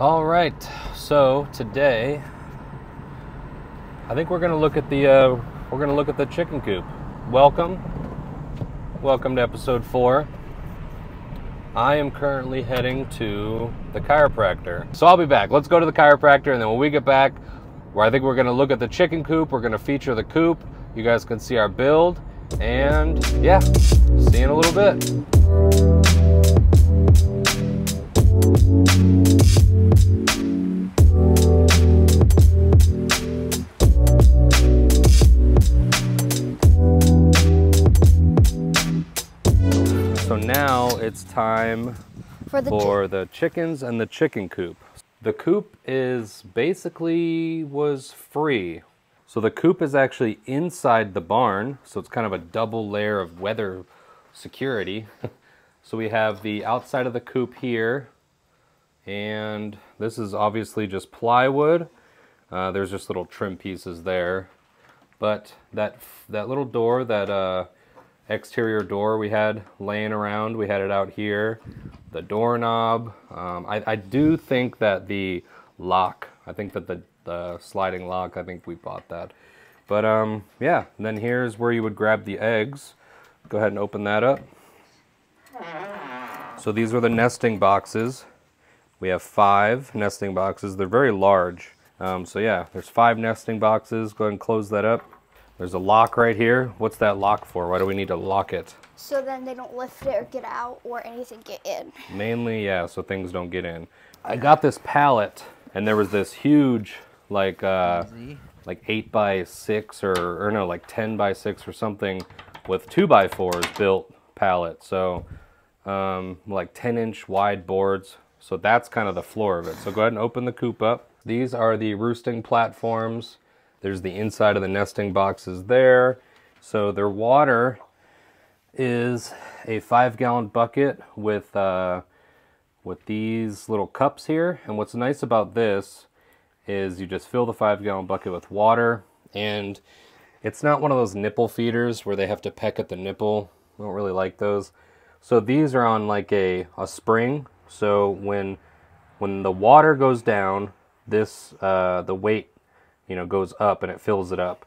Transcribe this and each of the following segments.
All right, so today, I think we're gonna look at the uh, we're gonna look at the chicken coop. Welcome, welcome to episode four. I am currently heading to the chiropractor, so I'll be back. Let's go to the chiropractor, and then when we get back, where I think we're gonna look at the chicken coop, we're gonna feature the coop. You guys can see our build, and yeah, see you in a little bit. Now it's time For the for the chickens and the chicken coop. The coop is basically was free. So the coop is actually inside the barn, so it's kind of a double layer of weather security. so we have the outside of the coop here, and this is obviously just plywood. Uh, there's just little trim pieces there, but that that little door, that uh, exterior door we had laying around. We had it out here. The doorknob. Um, I, I do think that the lock. I think that the the sliding lock. I think we bought that. But um, yeah. And then here's where you would grab the eggs. Go ahead and open that up. So these are the nesting boxes. We have five nesting boxes. They're very large. Um, so yeah, there's five nesting boxes. Go ahead and close that up. There's a lock right here. What's that lock for? Why do we need to lock it? so then they don't lift it or get out or anything get in. Mainly, yeah, so things don't get in. I got this pallet, and there was this huge, like, uh, like eight by six or or no, like ten by six or something, with two by fours built pallet. So, um, like ten inch wide boards. So that's kind of the floor of it. So go ahead and open the coop up. These are the roosting platforms. There's the inside of the nesting boxes there. So their water is a five gallon bucket with uh, with these little cups here. And what's nice about this is you just fill the five gallon bucket with water and it's not one of those nipple feeders where they have to peck at the nipple. I don't really like those. So these are on like a, a spring. So when when the water goes down, this uh, the weight you know goes up and it fills it up.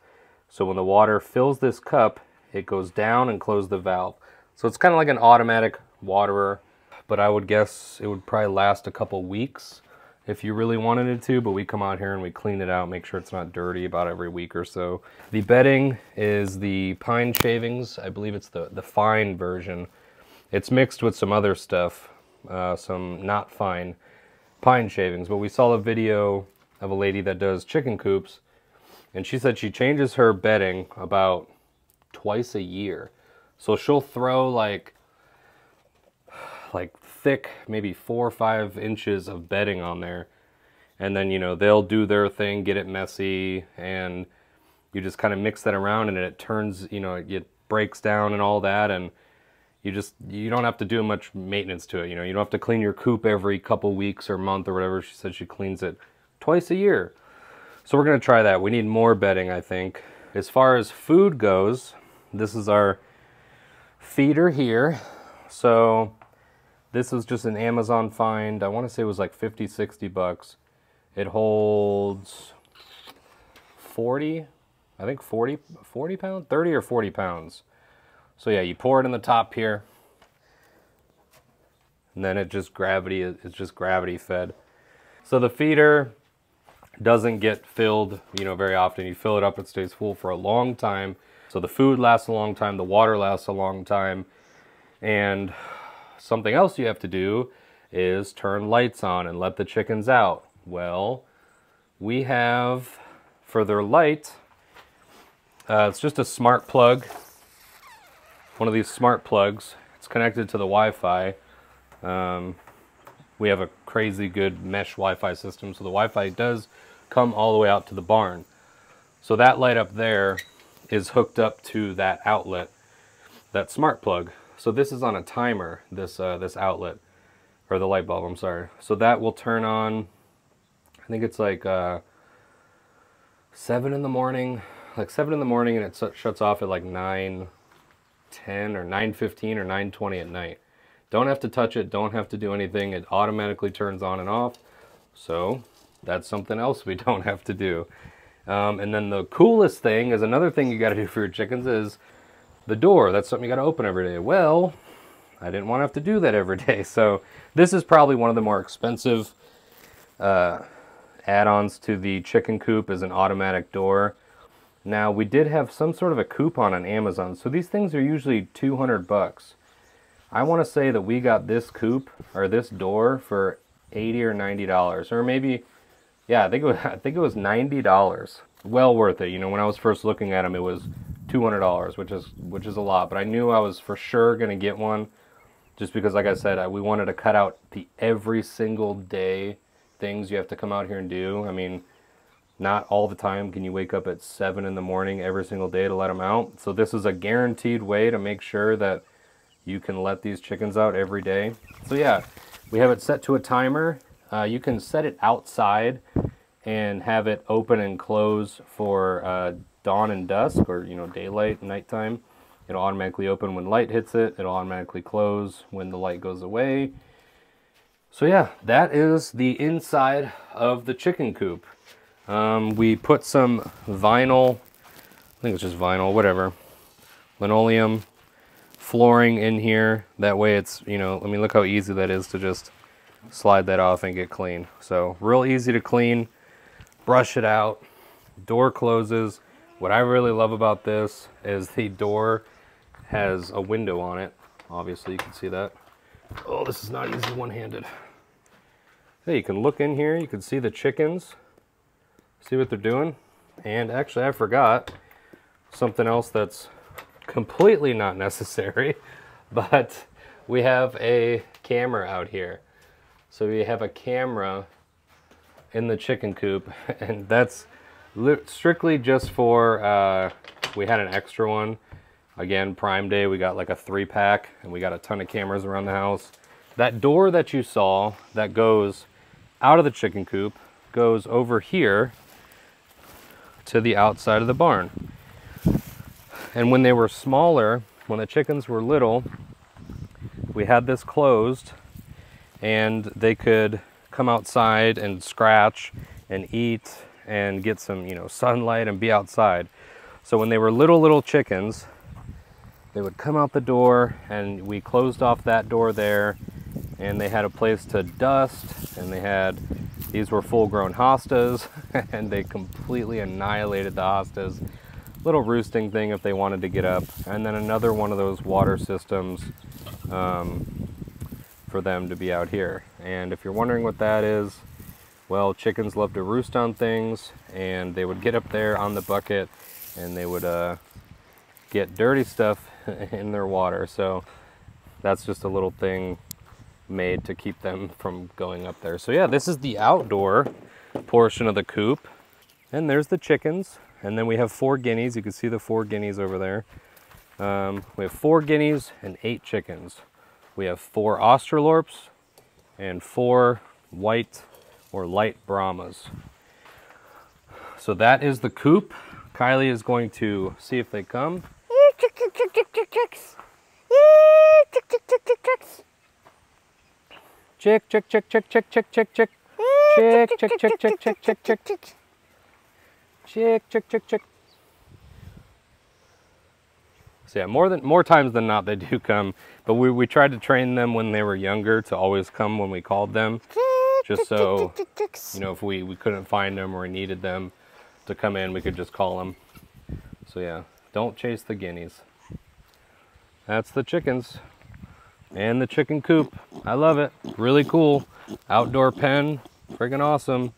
So when the water fills this cup, it goes down and close the valve. So it's kind of like an automatic waterer, but I would guess it would probably last a couple weeks if you really wanted it to, but we come out here and we clean it out, make sure it's not dirty about every week or so. The bedding is the pine shavings. I believe it's the, the fine version. It's mixed with some other stuff, uh, some not fine pine shavings, but we saw a video of a lady that does chicken coops and she said she changes her bedding about twice a year. So she'll throw like like thick, maybe four or five inches of bedding on there. And then, you know, they'll do their thing, get it messy, and you just kind of mix that around and it turns, you know, it breaks down and all that. And you just, you don't have to do much maintenance to it. You know, you don't have to clean your coop every couple weeks or month or whatever. She said she cleans it twice a year. So we're going to try that. We need more bedding, I think. As far as food goes, this is our feeder here. So this was just an Amazon find. I want to say it was like 50, 60 bucks. It holds 40, I think 40, 40 pounds, 30 or 40 pounds. So yeah, you pour it in the top here. And then it just gravity, it's just gravity fed. So the feeder doesn't get filled, you know, very often. You fill it up, it stays full for a long time. So the food lasts a long time, the water lasts a long time. And something else you have to do is turn lights on and let the chickens out. Well, we have for their light, uh, it's just a smart plug, one of these smart plugs. It's connected to the Wi-Fi. Um, we have a crazy good mesh Wi-Fi system, so the Wi-Fi does come all the way out to the barn. So that light up there is hooked up to that outlet, that smart plug. So this is on a timer, this uh, this outlet, or the light bulb, I'm sorry. So that will turn on, I think it's like uh, 7 in the morning, like 7 in the morning and it shuts off at like 9, 10 or 9.15 or 9.20 at night. Don't have to touch it, don't have to do anything. It automatically turns on and off. So that's something else we don't have to do. Um, and then the coolest thing is another thing you got to do for your chickens is the door. That's something you got to open every day. Well, I didn't want to have to do that every day. So this is probably one of the more expensive uh, add-ons to the chicken coop is an automatic door. Now we did have some sort of a coupon on Amazon. So these things are usually 200 bucks. I want to say that we got this coop or this door for 80 or 90 dollars or maybe yeah, I think it was I think it was $90. Well worth it. You know, when I was first looking at them it was $200, which is which is a lot, but I knew I was for sure going to get one just because like I said, I, we wanted to cut out the every single day things you have to come out here and do. I mean, not all the time can you wake up at 7 in the morning every single day to let them out. So this is a guaranteed way to make sure that you can let these chickens out every day. So yeah, we have it set to a timer. Uh, you can set it outside and have it open and close for uh, dawn and dusk or you know daylight and nighttime. It'll automatically open when light hits it. It'll automatically close when the light goes away. So yeah, that is the inside of the chicken coop. Um, we put some vinyl, I think it's just vinyl, whatever, linoleum flooring in here. That way it's, you know, I mean, look how easy that is to just slide that off and get clean. So real easy to clean, brush it out, door closes. What I really love about this is the door has a window on it. Obviously you can see that. Oh, this is not easy one-handed. Hey, you can look in here, you can see the chickens, see what they're doing. And actually I forgot something else that's completely not necessary, but we have a camera out here. So we have a camera in the chicken coop, and that's strictly just for, uh, we had an extra one. Again, Prime Day, we got like a three pack, and we got a ton of cameras around the house. That door that you saw that goes out of the chicken coop goes over here to the outside of the barn. And when they were smaller, when the chickens were little, we had this closed and they could come outside and scratch and eat and get some, you know, sunlight and be outside. So when they were little, little chickens, they would come out the door and we closed off that door there and they had a place to dust and they had these were full grown hostas and they completely annihilated the hostas little roosting thing if they wanted to get up. And then another one of those water systems um, for them to be out here. And if you're wondering what that is, well, chickens love to roost on things and they would get up there on the bucket and they would uh, get dirty stuff in their water. So that's just a little thing made to keep them from going up there. So yeah, this is the outdoor portion of the coop. And there's the chickens. And then we have four guineas. You can see the four guineas over there. Um, we have four guineas and eight chickens. We have four Australorps and four white or light Brahmas. So that is the coop. Kylie is going to see if they come. Chick, chick, chick, chick, chick, chicks. Chick, chick, chick, chick. Chick, chick, chick, chick, chick, chick, chick, chick. Chick, chick. So yeah, more than more times than not they do come, but we we tried to train them when they were younger to always come when we called them, just so you know if we we couldn't find them or we needed them to come in, we could just call them. So yeah, don't chase the guineas. That's the chickens and the chicken coop. I love it. Really cool. Outdoor pen. Friggin' awesome.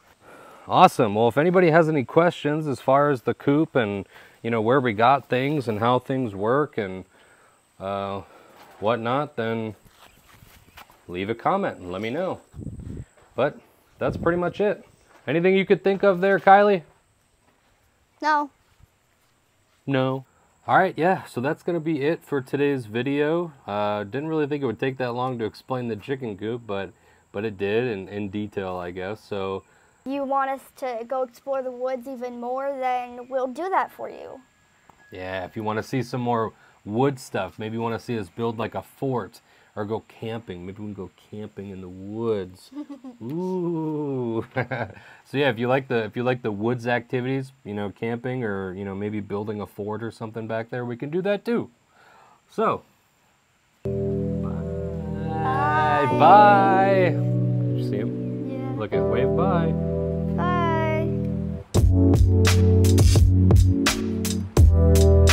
Awesome. Well, if anybody has any questions as far as the coop and, you know, where we got things and how things work and uh, whatnot, then leave a comment and let me know. But that's pretty much it. Anything you could think of there, Kylie? No. No. All right, yeah, so that's going to be it for today's video. Uh, didn't really think it would take that long to explain the chicken coop, but but it did in, in detail, I guess. So you want us to go explore the woods even more, then we'll do that for you. Yeah, if you want to see some more wood stuff, maybe you want to see us build like a fort or go camping. Maybe we can go camping in the woods. Ooh. so yeah, if you like the if you like the woods activities, you know, camping or you know maybe building a fort or something back there, we can do that too. So. Bye. Bye. See him? Yeah. Look at wave bye. Thank you.